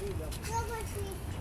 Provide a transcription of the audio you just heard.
Robot you.